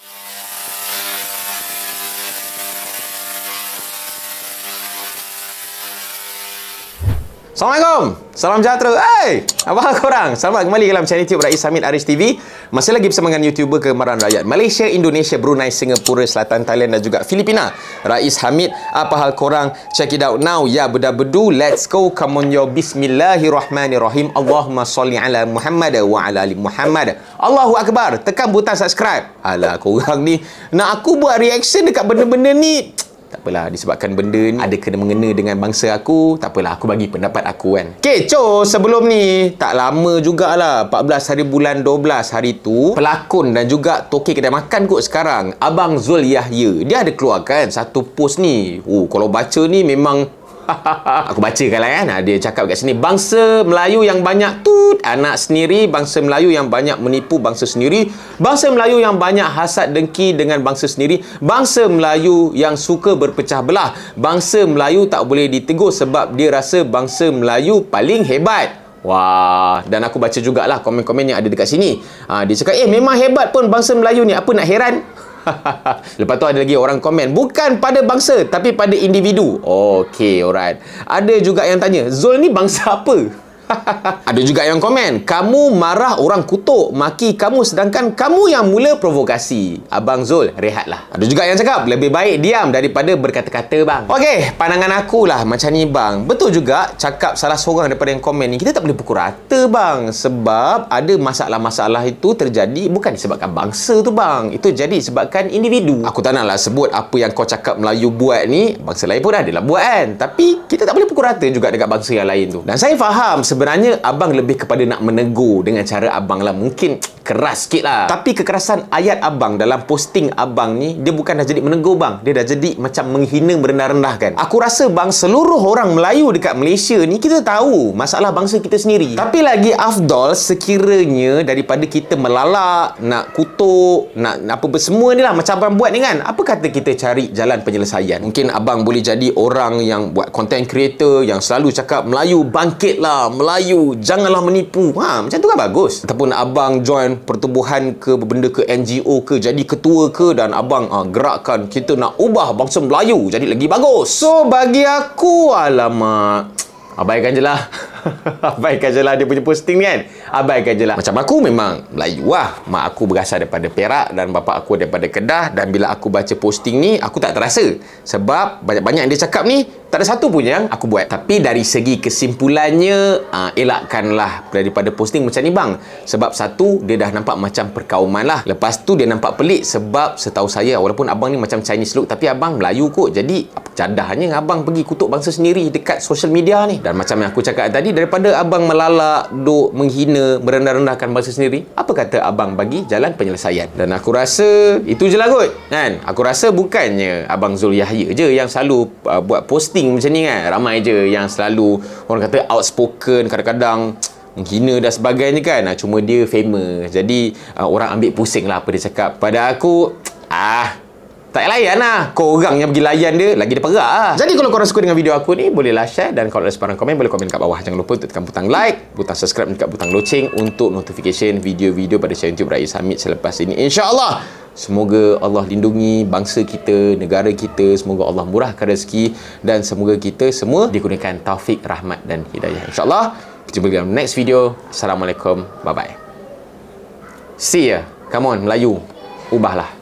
you Assalamualaikum. Salam sejahtera. Hey, apa hal korang? Selamat kembali dalam channel YouTube Rais Hamid Aris TV. Masih lagi bersama dengan YouTuber kemaran rakyat Malaysia, Indonesia, Brunei, Singapura, Selatan, Thailand dan juga Filipina. Rais Hamid, apa hal korang? Check it out now. Ya, bedah-bedu. Let's go. Come on yo. Bismillahirrahmanirrahim. Allahumma salli ala Muhammad wa ala ali Muhammad. Allahu Akbar. Tekan butang subscribe. Alah, korang ni. Nak aku buat reaction dekat benda-benda ni tak apalah disebabkan benda ni ada kena mengena dengan bangsa aku. Tak apalah aku bagi pendapat aku kan. Kecoh sebelum ni tak lama jugalah 14 hari bulan 12 hari tu pelakon dan juga toki kedai makan kot sekarang Abang Zul Yahya. Dia ada keluarkan satu post ni. Oh kalau baca ni memang aku bacakan lah kan dia cakap kat sini bangsa Melayu yang banyak tut anak sendiri bangsa Melayu yang banyak menipu bangsa sendiri bangsa Melayu yang banyak hasad dengki dengan bangsa sendiri bangsa Melayu yang suka berpecah belah bangsa Melayu tak boleh ditegur sebab dia rasa bangsa Melayu paling hebat Wah, dan aku baca jugalah komen-komen yang ada dekat sini. Ha, dia cakap, eh memang hebat pun bangsa Melayu ni. Apa nak heran? Lepas tu ada lagi orang komen bukan pada bangsa tapi pada individu. Okey, alright. Ada juga yang tanya, Zul ni bangsa apa? Ada juga yang komen, kamu marah orang kutuk, maki kamu sedangkan kamu yang mula provokasi. Abang Zul, rehatlah. Ada juga yang cakap, lebih baik diam daripada berkata-kata bang. Okey, pandangan aku lah macam ni bang. Betul juga cakap salah seorang daripada yang komen ni, kita tak boleh pukul rata bang. Sebab ada masalah-masalah itu terjadi bukan disebabkan bangsa tu bang. Itu jadi disebabkan individu. Aku tak naklah sebut apa yang kau cakap Melayu buat ni, bangsa lain pun ada lah buat kan. Tapi kita tak boleh pukul rata juga dekat bangsa yang lain tu. Dan saya faham sebenarnya abang lebih kepada nak menegur dengan cara abang lah. Mungkin keras sikit lah. Tapi kekerasan ayat abang dalam posting abang ni dia bukan dah jadi menegur bang. Dia dah jadi macam menghina merendah-rendahkan. Aku rasa bang seluruh orang Melayu dekat Malaysia ni kita tahu masalah bangsa kita sendiri. Tapi lagi afdol sekiranya daripada kita melalak nak kutuk nak, apa semua ni lah macam abang buat ni kan. Apa kata kita cari jalan penyelesaian? Mungkin abang boleh jadi orang yang buat content creator yang selalu cakap Melayu bangkit lah Melayu janganlah menipu. Ha, macam tu kan bagus. Ataupun abang join pertubuhan ke benda ke NGO ke jadi ketua ke dan abang ha, gerakkan kita nak ubah bangsa Melayu jadi lagi bagus. So bagi aku alamak. Abaikan je lah. Abaikan je lah dia punya posting ni kan. Abaikan je lah. Macam aku memang Melayu lah. Mak aku berasal daripada Perak dan bapa aku daripada Kedah. Dan bila aku baca posting ni aku tak terasa. Sebab banyak-banyak yang dia cakap ni tak ada satu pun yang aku buat. Tapi dari segi kesimpulannya uh, elakkanlah daripada posting macam ni bang. Sebab satu dia dah nampak macam perkauman lah. Lepas tu dia nampak pelik sebab setahu saya walaupun abang ni macam Chinese look tapi abang Melayu kot. Jadi cadahnya abang pergi kutuk bangsa sendiri dekat social media ni. Dan macam yang aku cakap tadi daripada abang melalak duk menghina merendah-rendahkan bangsa sendiri apa kata abang bagi jalan penyelesaian? Dan aku rasa itu je lah kot kan? Aku rasa bukannya abang Zul Yahya je yang selalu uh, buat posting posting macam ni kan. Ramai je yang selalu orang kata outspoken kadang-kadang menghina dan sebagainya kan. Ah, cuma dia famous. Jadi uh, orang ambil pusing lah apa dia cakap. Pada aku ah tak layan lah korang yang pergi layan dia lagi dia perak lah jadi kalau korang suka dengan video aku ni bolehlah share dan kalau ada sebarang komen boleh komen kat bawah jangan lupa untuk tekan butang like butang subscribe dekat butang loceng untuk notification video-video pada channel YouTube Rais Hamid selepas ini insyaAllah Semoga Allah lindungi bangsa kita, negara kita. Semoga Allah murahkan rezeki dan semoga kita semua digunakan taufik, rahmat dan hidayah. InsyaAllah, kita jumpa dalam next video. Assalamualaikum. Bye-bye. See ya. Come on, Melayu. Ubahlah.